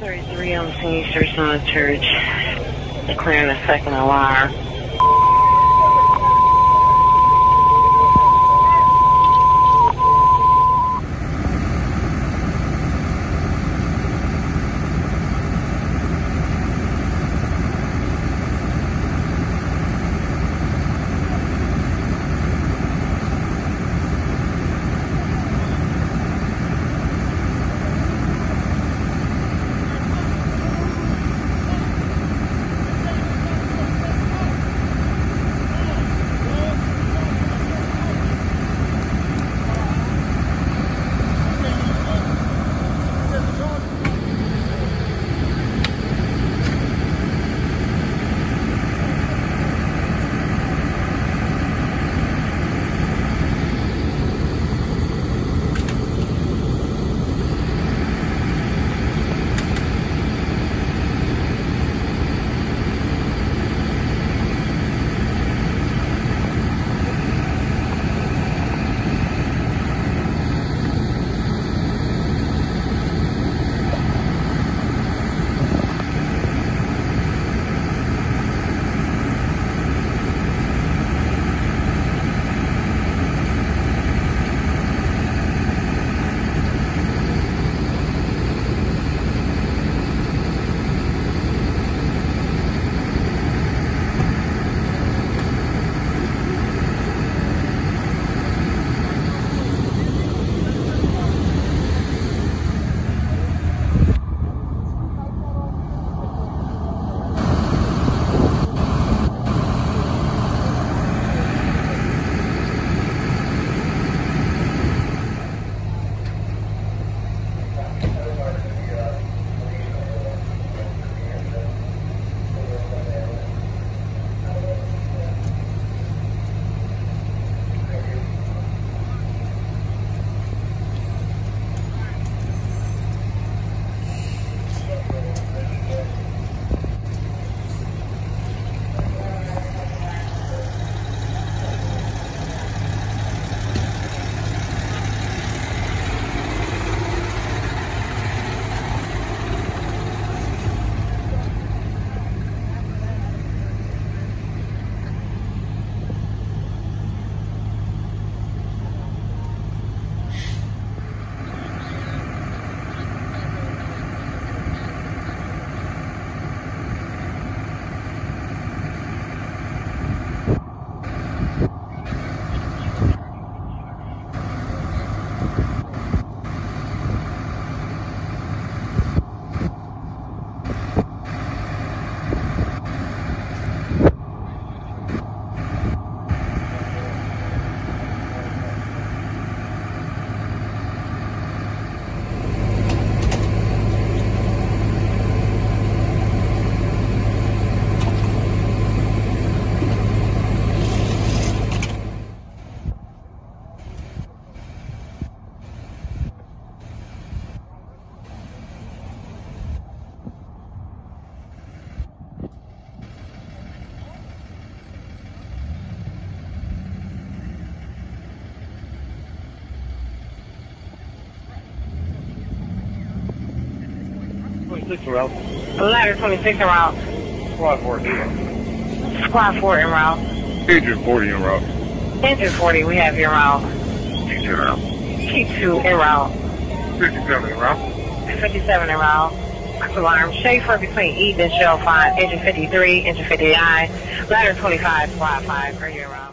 33 on St. Church on the church. Declaring a second alarm. Twenty-six route. Ladder 26 en route. Squad 40. Squad 4 en route. Agent 40 en route. Engine 40, we have you en route. Agent route. T2 en route. 57 en route. 57 en route. Alarm. Schaefer between Eden and Shell 5. Engine 53, engine 59. Ladder 25, Squad 5. Are you en route?